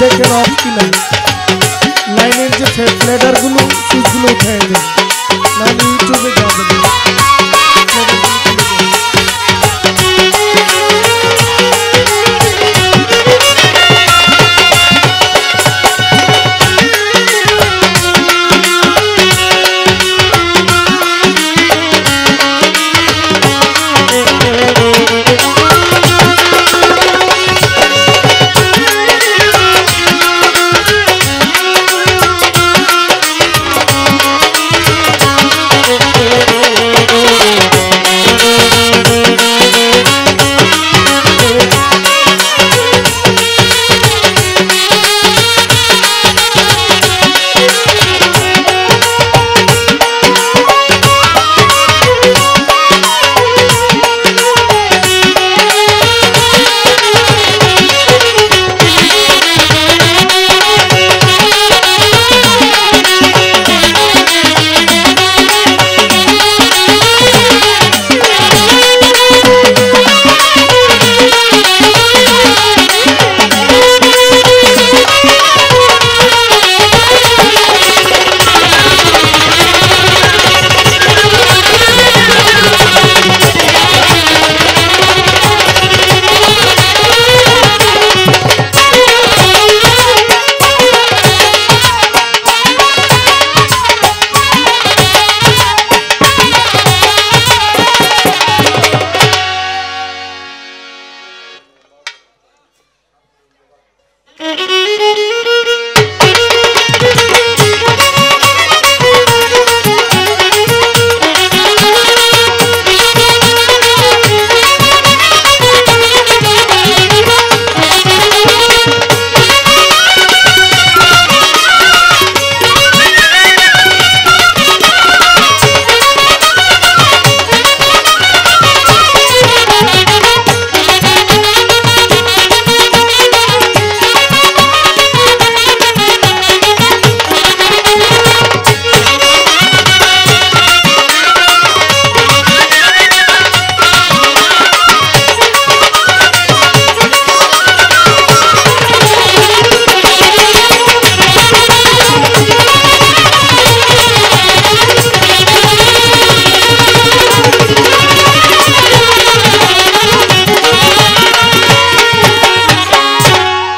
দেখেন অফ কি নাই লাইনের যে ফ্লেডারগুলো সুইচগুলো উঠে দেন না ইউটিউবে যাবে